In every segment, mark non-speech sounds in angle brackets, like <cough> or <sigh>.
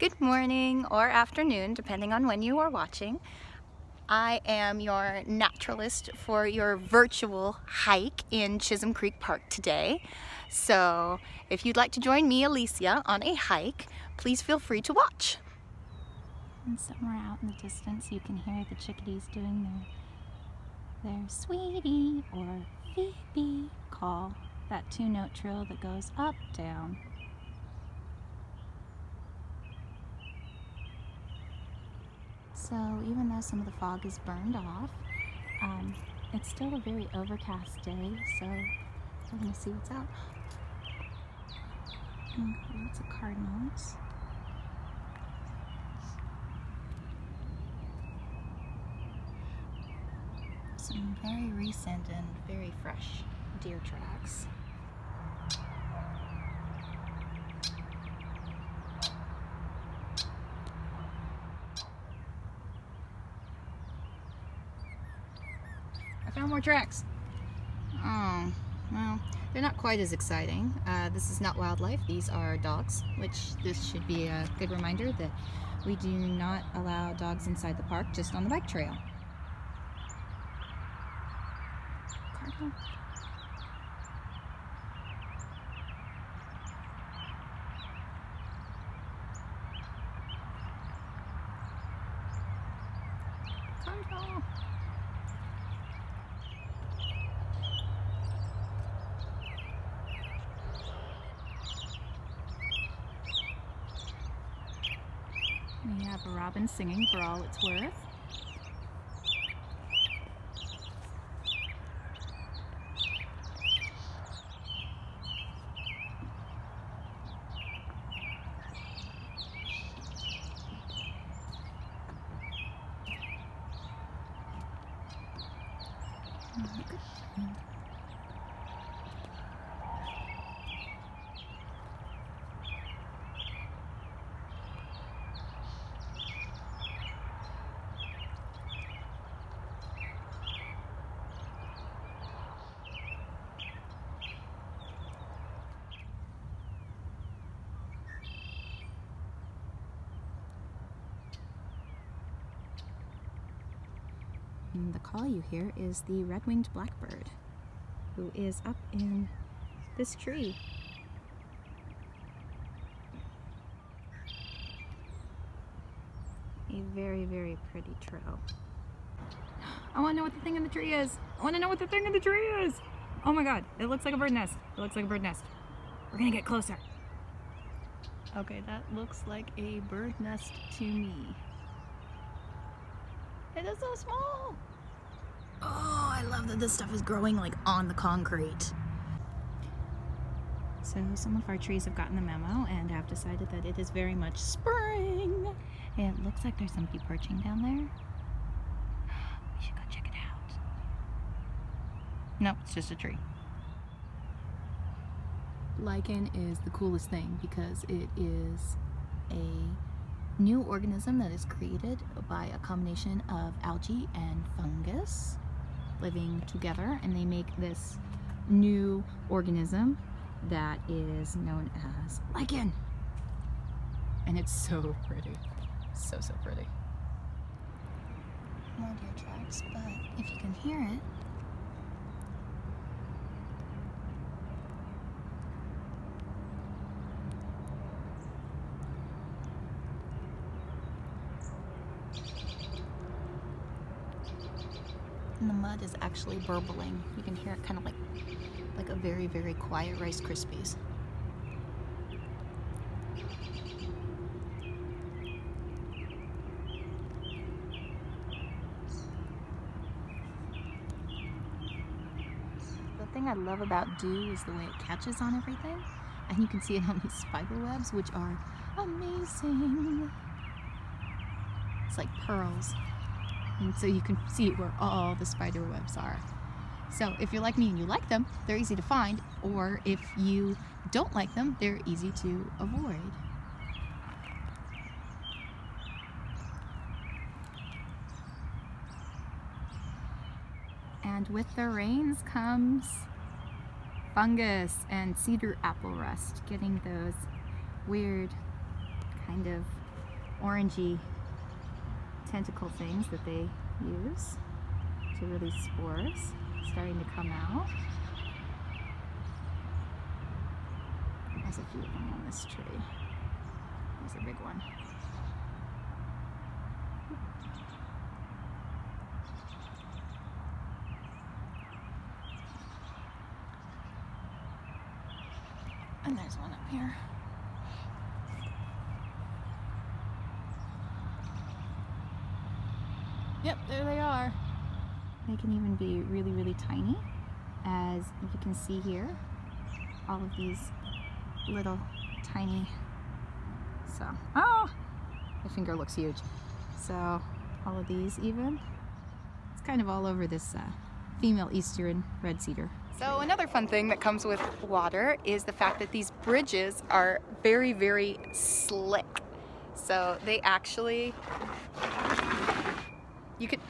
Good morning or afternoon, depending on when you are watching. I am your naturalist for your virtual hike in Chisholm Creek Park today. So if you'd like to join me, Alicia, on a hike, please feel free to watch. And somewhere out in the distance you can hear the chickadees doing their, their sweetie or Phoebe call. That two-note trill that goes up, down, So even though some of the fog is burned off, um, it's still a very overcast day, so we're gonna see what's out. Okay, lots of cardinals. Some very recent and very fresh deer tracks. More tracks. Oh, well, they're not quite as exciting. Uh, this is not wildlife, these are dogs, which this should be a good reminder that we do not allow dogs inside the park, just on the bike trail. Cardinal. Cardinal. Robin singing for all it's worth. The call you hear is the red-winged blackbird, who is up in this tree. A very, very pretty trail. <gasps> I want to know what the thing in the tree is. I want to know what the thing in the tree is. Oh my god, it looks like a bird nest. It looks like a bird nest. We're gonna get closer. Okay, that looks like a bird nest to me. It is so small. Oh, I love that this stuff is growing like on the concrete. So some of our trees have gotten the memo and have decided that it is very much spring. It looks like there's somebody perching down there. <gasps> We should go check it out. No, it's just a tree. Lichen is the coolest thing because it is a new organism that is created by a combination of algae and fungus living together and they make this new organism that is known as lichen. And it's so pretty. So so pretty. More deer tracks but if you can hear it mud is actually burbling. You can hear it kind of like like a very, very quiet Rice Krispies. The thing I love about dew is the way it catches on everything. And you can see it on these spider webs, which are amazing. It's like pearls and so you can see where all the spider webs are. So if you're like me and you like them, they're easy to find, or if you don't like them, they're easy to avoid. And with the rains comes fungus and cedar apple rust, getting those weird kind of orangey tentacle things that they use to release spores starting to come out. There's a few of them on this tree. There's a big one. And there's one up here. Yep, there they are. They can even be really, really tiny, as you can see here. All of these little tiny, so, oh, my finger looks huge. So, all of these even. It's kind of all over this uh, female eastern red cedar. So another fun thing that comes with water is the fact that these bridges are very, very slick. So they actually you could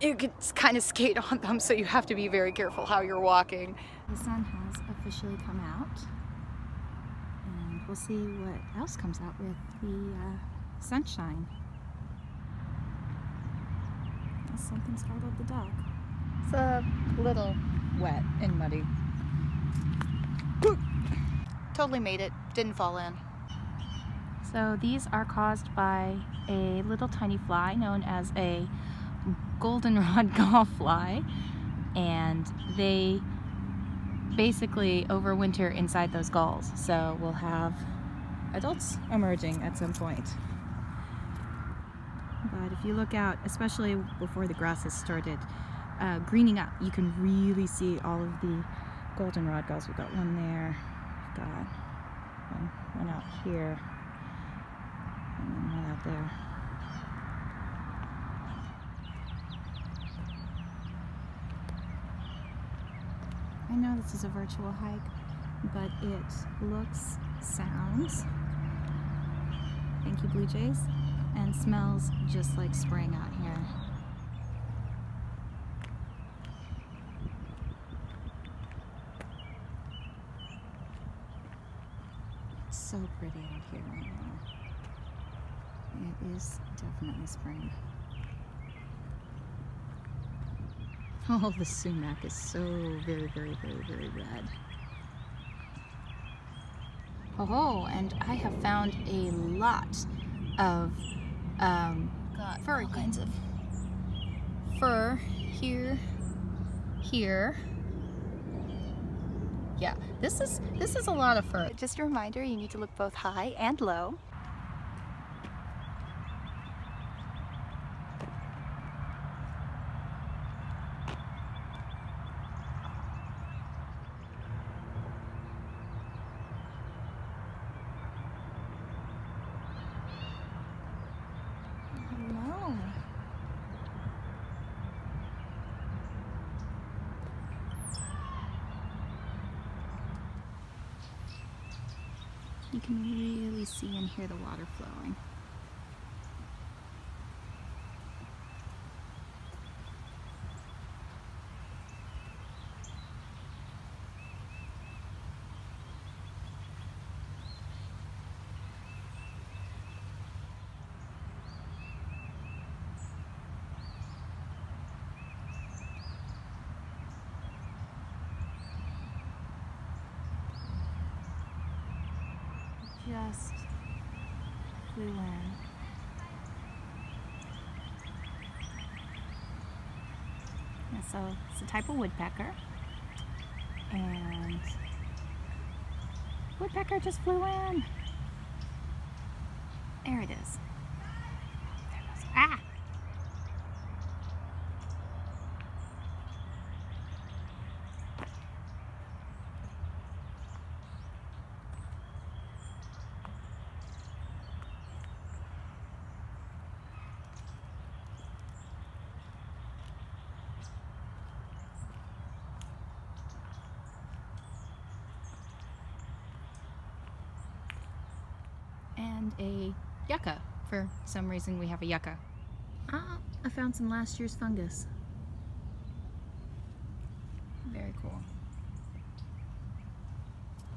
you could kind of skate on them so you have to be very careful how you're walking. The sun has officially come out and we'll see what else comes out with the uh, sunshine. Something startled the dog. It's a little wet and muddy. Totally made it, didn't fall in. So these are caused by a little tiny fly known as a goldenrod <laughs> gall fly and they basically overwinter inside those galls. So we'll have adults emerging at some point. But if you look out, especially before the grass has started uh, greening up, you can really see all of the goldenrod galls. We've got one there, we've got one, one out here, there. I know this is a virtual hike, but it looks, sounds, thank you Blue Jays, and smells just like spring out here. so pretty out here right now. It is definitely spring. Oh, the sumac is so very, very, very, very red. Oh, and I have found a lot of um, Got fur kinds of fur here, here. Yeah, this is this is a lot of fur. Just a reminder, you need to look both high and low. You can really see and hear the water flowing. Just flew in. And so it's a type of woodpecker. And woodpecker just flew in. There it is. Ah! And a yucca. For some reason we have a yucca. Ah, I found some last year's fungus. Very cool.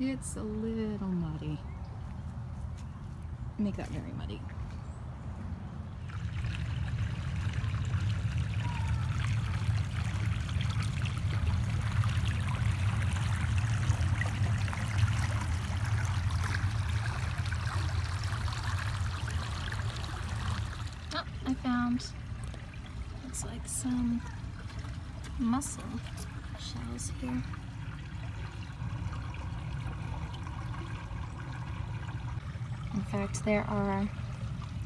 It's a little muddy. Make that very muddy. I found looks like some mussel shells here. In fact, there are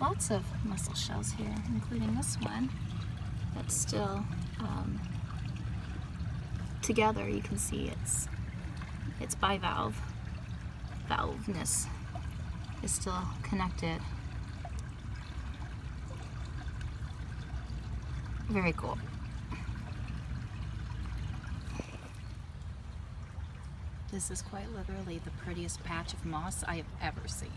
lots of mussel shells here, including this one that's still um, together. You can see it's it's bivalve. Valveness is still connected. Very cool. This is quite literally the prettiest patch of moss I have ever seen.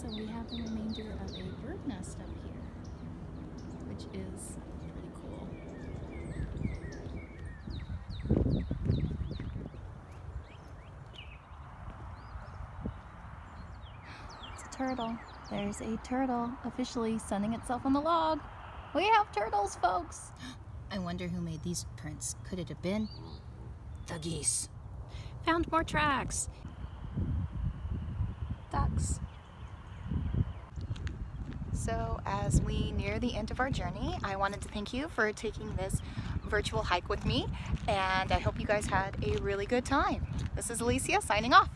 So we have the remainder of a bird nest up here, which is pretty cool. It's a turtle. There's a turtle officially sunning itself on the log. We have turtles, folks. <gasps> I wonder who made these prints. Could it have been the geese? Found more tracks. Ducks. So as we near the end of our journey, I wanted to thank you for taking this virtual hike with me, and I hope you guys had a really good time. This is Alicia signing off.